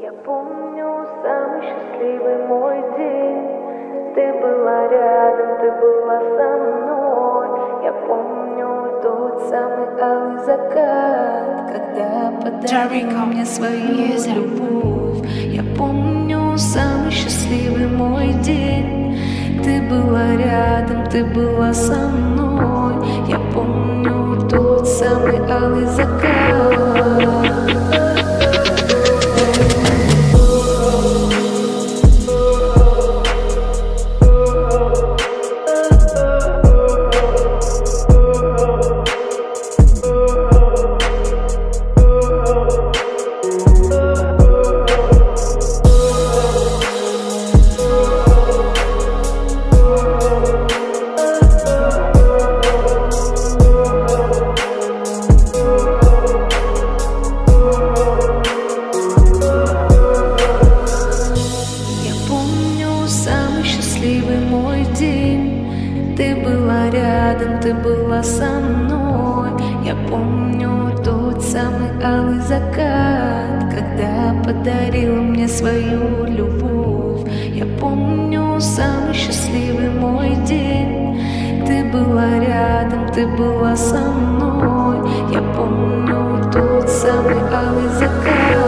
Я помню самый счастливый мой день. Ты была рядом, ты была со мной. Я помню тот самый алый закат, когда подарила мне свою любовь. Я помню самый счастливый мой день. Ты была рядом, ты была со мной. Я помню тот самый алый закат. Ты была со мной. Я помню тот самый алый закат, когда подарила мне свою любовь. Я помню самый счастливый мой день. Ты была рядом, ты была со мной. Я помню тот самый алый закат.